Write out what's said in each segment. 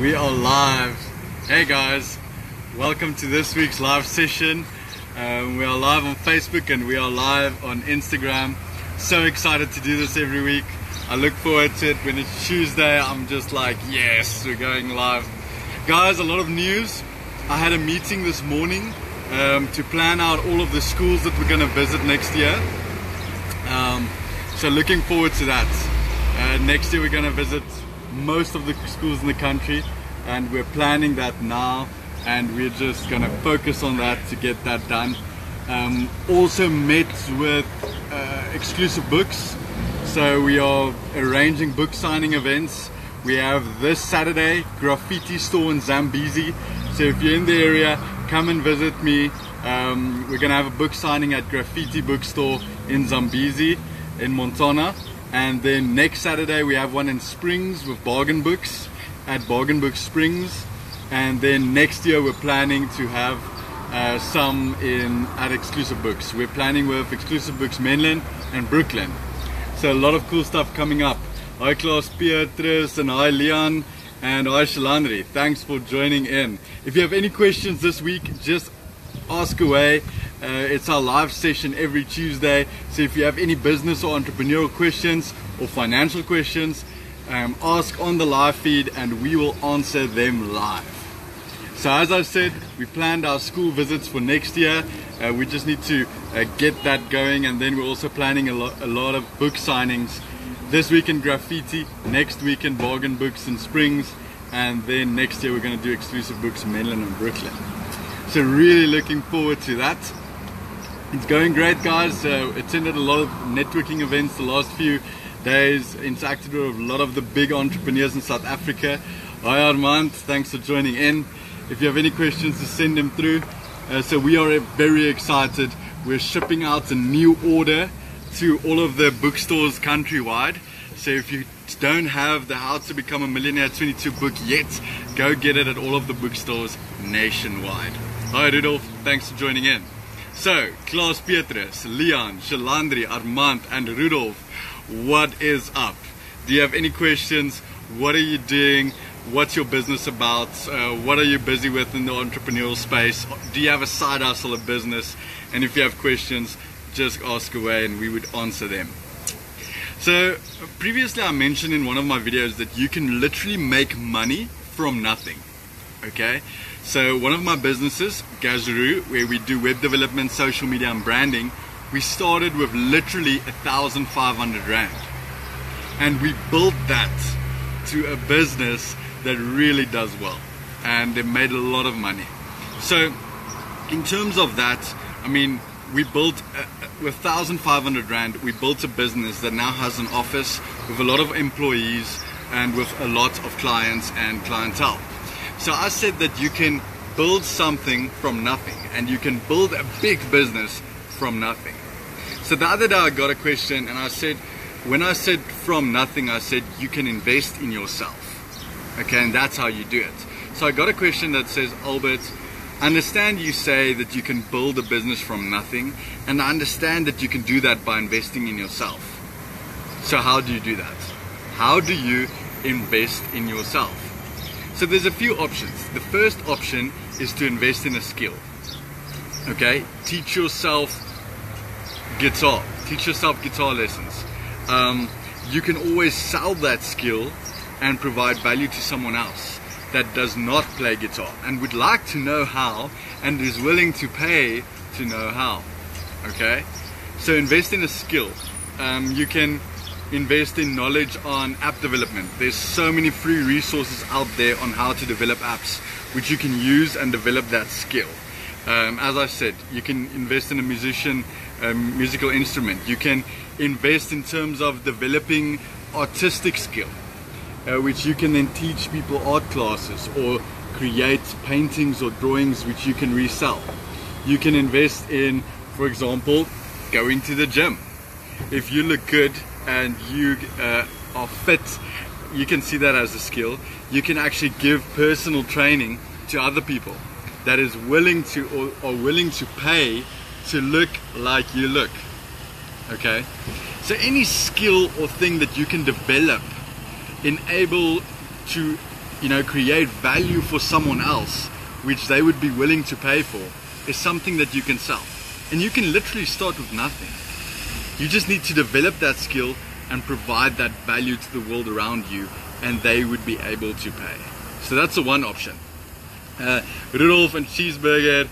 We are live. Hey guys, welcome to this week's live session. Um, we are live on Facebook and we are live on Instagram. So excited to do this every week. I look forward to it. When it's Tuesday, I'm just like, yes, we're going live. Guys, a lot of news. I had a meeting this morning um, to plan out all of the schools that we're going to visit next year. Um, so looking forward to that. Uh, next year we're going to visit most of the schools in the country and we're planning that now and we're just going to focus on that to get that done. Um, also met with uh, exclusive books. So we are arranging book signing events. We have this Saturday graffiti store in Zambezi. So if you're in the area, come and visit me. Um, we're gonna have a book signing at Graffiti Bookstore in Zambezi in Montana. And then next Saturday we have one in Springs with Bargain Books at Bargain Book Springs. And then next year we're planning to have uh, some in at Exclusive Books. We're planning with Exclusive Books Menlyn and Brooklyn. So a lot of cool stuff coming up. Hi Klaus Petrus and hi Leon and hi Shalandri. Thanks for joining in. If you have any questions this week, just ask away. Uh, it's our live session every Tuesday. So if you have any business or entrepreneurial questions or financial questions, um, ask on the live feed and we will answer them live. So as I said, we planned our school visits for next year. Uh, we just need to uh, get that going and then we're also planning a, lo a lot of book signings this week in graffiti, next week in bargain books in Springs, and then next year we're going to do exclusive books in Menlyn and Brooklyn. So really looking forward to that. It's going great guys. Uh, attended a lot of networking events the last few days, interacted with a lot of the big entrepreneurs in South Africa. Hi Armand, thanks for joining in. If you have any questions, just send them through. Uh, so we are very excited. We're shipping out a new order to all of the bookstores countrywide. So if you don't have the How to Become a Millionaire 22 book yet, go get it at all of the bookstores nationwide. Hi Rudolf, thanks for joining in. So, Klaus Petrus, Leon, Shalandri, Armand, and Rudolf, what is up? Do you have any questions? What are you doing? What's your business about? Uh, what are you busy with in the entrepreneurial space? Do you have a side hustle, a business? And if you have questions, just ask away and we would answer them. So previously I mentioned in one of my videos that you can literally make money from nothing. Okay, so one of my businesses, Gazuru, where we do web development, social media and branding, we started with literally thousand five hundred rand. And we built that to a business that really does well. And they made a lot of money. So in terms of that, I mean, we built uh, with 1500 rand we built a business that now has an office with a lot of employees and with a lot of clients and clientele so i said that you can build something from nothing and you can build a big business from nothing so the other day i got a question and i said when i said from nothing i said you can invest in yourself okay and that's how you do it so i got a question that says albert understand you say that you can build a business from nothing, and I understand that you can do that by investing in yourself. So, how do you do that? How do you invest in yourself? So, there's a few options. The first option is to invest in a skill. Okay, teach yourself guitar, teach yourself guitar lessons. Um, you can always sell that skill and provide value to someone else that does not play guitar and would like to know how and is willing to pay to know how. Okay? So invest in a skill. Um, you can invest in knowledge on app development. There's so many free resources out there on how to develop apps which you can use and develop that skill. Um, as I said, you can invest in a musician, a musical instrument. You can invest in terms of developing artistic skill uh, which you can then teach people art classes or create paintings or drawings which you can resell. You can invest in, for example, going to the gym. If you look good and you uh, are fit, you can see that as a skill. You can actually give personal training to other people that is willing to or, or willing to pay to look like you look. Okay? So any skill or thing that you can develop enable to, you know, create value for someone else, which they would be willing to pay for, is something that you can sell. And you can literally start with nothing. You just need to develop that skill and provide that value to the world around you, and they would be able to pay. So that's the one option. Uh, Rudolf and Cheeseburger,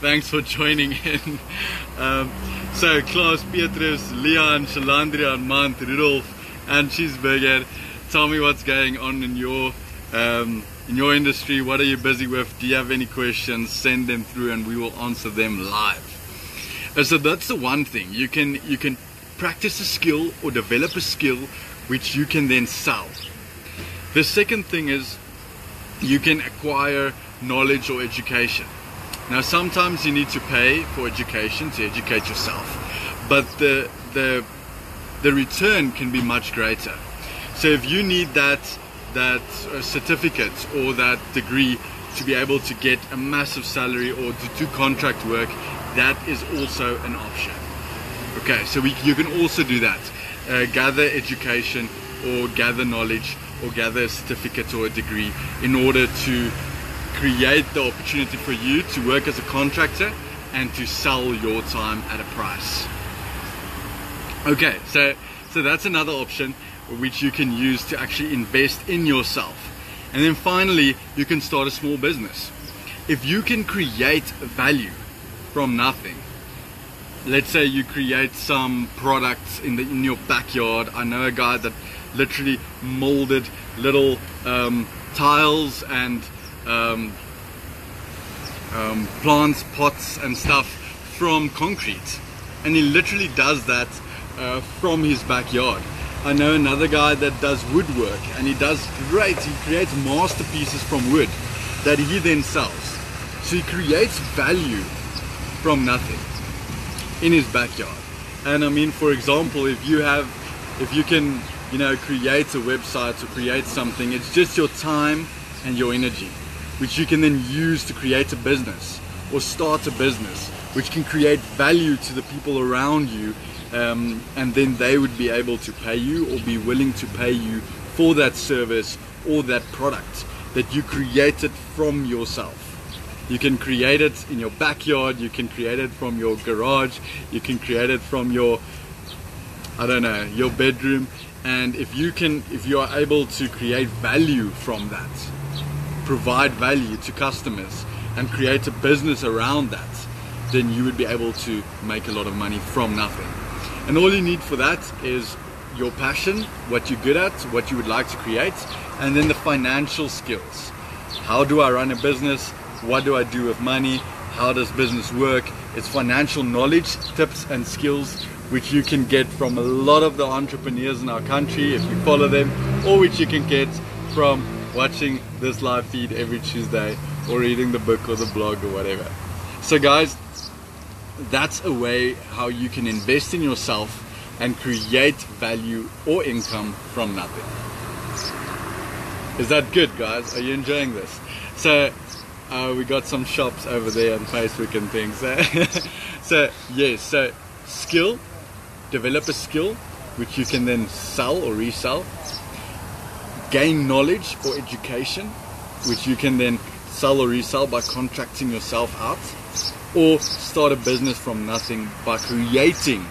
thanks for joining in. Um, so Klaus, Petrus, Leon, Shalandria, Mant, Rudolf, and Cheeseburger, tell me what's going on in your um, in your industry. What are you busy with? Do you have any questions? Send them through, and we will answer them live. Uh, so that's the one thing you can you can practice a skill or develop a skill which you can then sell. The second thing is you can acquire knowledge or education. Now sometimes you need to pay for education to educate yourself, but the the the return can be much greater. So if you need that that uh, certificate or that degree to be able to get a massive salary or to do contract work, that is also an option. Okay, so we, you can also do that. Uh, gather education or gather knowledge or gather a certificate or a degree in order to create the opportunity for you to work as a contractor and to sell your time at a price. Okay, so so that's another option which you can use to actually invest in yourself. And then finally, you can start a small business. If you can create value from nothing, let's say you create some products in the in your backyard. I know a guy that literally molded little um, tiles and um, um, plants, pots, and stuff from concrete, and he literally does that uh, from his backyard. I know another guy that does woodwork, and he does great. He creates masterpieces from wood that he then sells. So he creates value from nothing in his backyard. And I mean, for example, if you have, if you can, you know, create a website or create something, it's just your time and your energy, which you can then use to create a business or start a business, which can create value to the people around you. Um, and then they would be able to pay you or be willing to pay you for that service or that product that you created from yourself. You can create it in your backyard, you can create it from your garage, you can create it from your I don't know, your bedroom and if you can if you are able to create value from that, provide value to customers and create a business around that, then you would be able to make a lot of money from nothing. And all you need for that is your passion, what you're good at, what you would like to create, and then the financial skills. How do I run a business? What do I do with money, how does business work. It's financial knowledge, tips, and skills which you can get from a lot of the entrepreneurs in our country if you follow them, or which you can get from watching this live feed every Tuesday or reading the book or the blog or whatever. So, guys, that's a way how you can invest in yourself and create value or income from nothing. Is that good, guys? Are you enjoying this? So, uh, we got some shops over there on Facebook and things. so yes, so skill, develop a skill which you can then sell or resell. Gain knowledge or education which you can then sell or resell by contracting yourself out. Or start a business from nothing by creating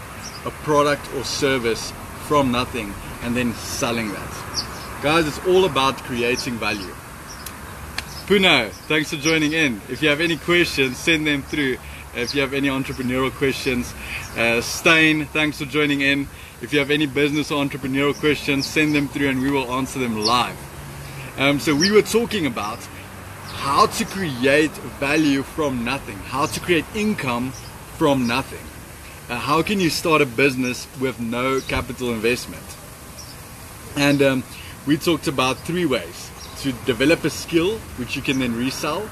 a product or service from nothing and then selling that. Guys, it's all about creating value. Puno, thanks for joining in. If you have any questions, send them through. If you have any entrepreneurial questions, uh, Stain, thanks for joining in. If you have any business or entrepreneurial questions, send them through and we will answer them live. Um, so we were talking about how to create value from nothing, how to create income from nothing. Uh, how can you start a business with no capital investment? And um, we talked about three ways to develop a skill which you can then resell,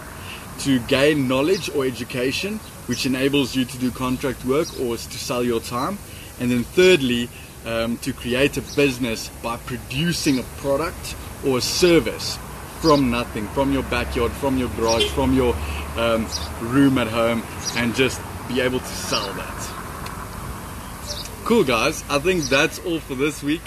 to gain knowledge or education which enables you to do contract work or to sell your time, and then thirdly, um, to create a business by producing a product or a service from nothing, from your backyard, from your garage, from your um, room at home, and just be able to sell that. Cool, guys. I think that's all for this week.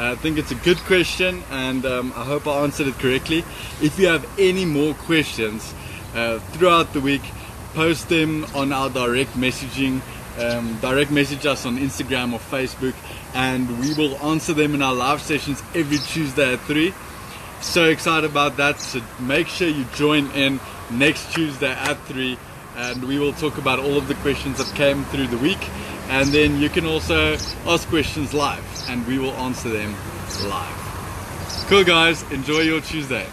I think it's a good question, and um, I hope I answered it correctly. If you have any more questions uh, throughout the week, post them on our direct messaging. Um, direct message us on Instagram or Facebook, and we will answer them in our live sessions every Tuesday at 3. So excited about that. So make sure you join in next Tuesday at 3 and we will talk about all of the questions that came through the week. And then you can also ask questions live and we will answer them live. Cool guys, enjoy your Tuesday.